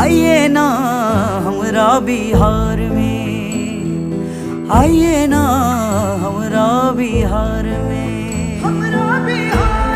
आइए ना हमरा बिहार में आइए ना हमरा बिहार में।